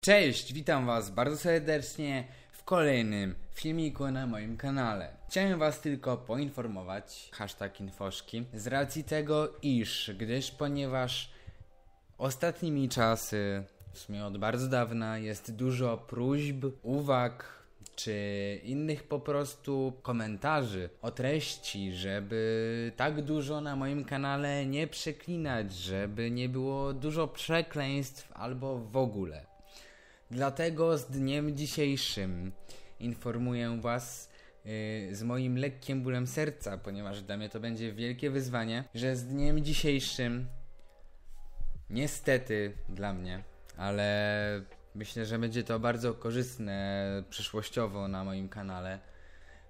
Cześć, witam Was bardzo serdecznie w kolejnym filmiku na moim kanale. Chciałem Was tylko poinformować, hashtag infoszki, z racji tego, iż, gdyż ponieważ ostatnimi czasy, w sumie od bardzo dawna, jest dużo próśb, uwag, czy innych po prostu komentarzy o treści, żeby tak dużo na moim kanale nie przeklinać, żeby nie było dużo przekleństw albo w ogóle. Dlatego z dniem dzisiejszym informuję Was yy, z moim lekkim bólem serca, ponieważ dla mnie to będzie wielkie wyzwanie, że z dniem dzisiejszym, niestety dla mnie, ale myślę, że będzie to bardzo korzystne przyszłościowo na moim kanale,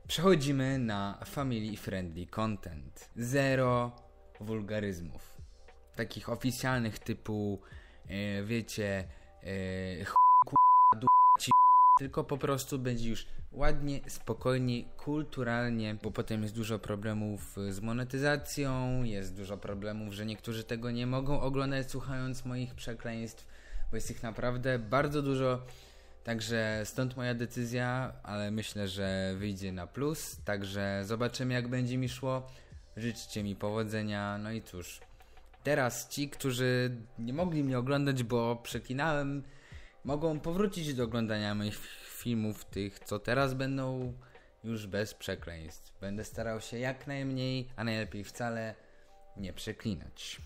przechodzimy na family friendly content. Zero wulgaryzmów. Takich oficjalnych typu, yy, wiecie, yy, tylko po prostu będzie już ładnie, spokojnie, kulturalnie, bo potem jest dużo problemów z monetyzacją, jest dużo problemów, że niektórzy tego nie mogą oglądać słuchając moich przekleństw, bo jest ich naprawdę bardzo dużo. Także stąd moja decyzja, ale myślę, że wyjdzie na plus. Także zobaczymy, jak będzie mi szło. Życzcie mi powodzenia. No i cóż, teraz ci, którzy nie mogli mnie oglądać, bo przeklinałem mogą powrócić do oglądania moich filmów, tych co teraz będą już bez przekleństw. Będę starał się jak najmniej, a najlepiej wcale nie przeklinać.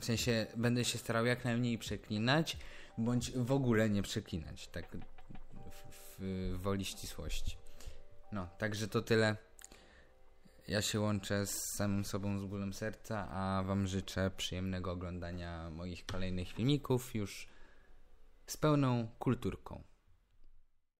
W sensie będę się starał jak najmniej przeklinać, bądź w ogóle nie przeklinać, tak w, w, woli ścisłości. No, także to tyle. Ja się łączę z samym sobą z bólem serca, a Wam życzę przyjemnego oglądania moich kolejnych filmików już z pełną kulturką.